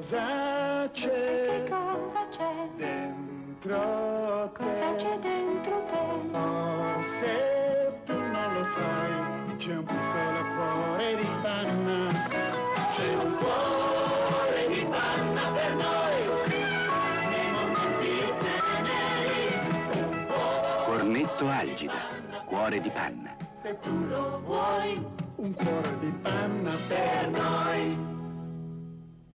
cosa c'è? Che cosa c'è? Dentro te. Cosa c'è dentro te? Forse tu non lo sai, c'è un piccolo cuore di panna. C'è un cuore di panna per noi. Nei momenti teneri. Cornetto Algida, cuore di panna. Se tu lo vuoi,